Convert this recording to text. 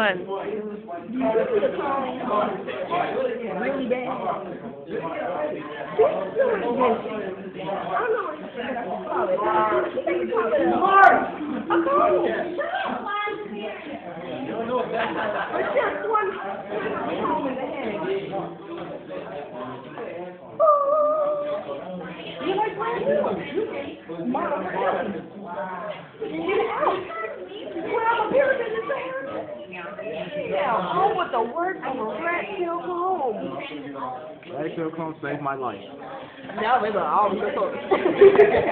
fun. Really bad. Just one. You like brand home with the work of a rat tail comb. That shall come save my life. Now we're all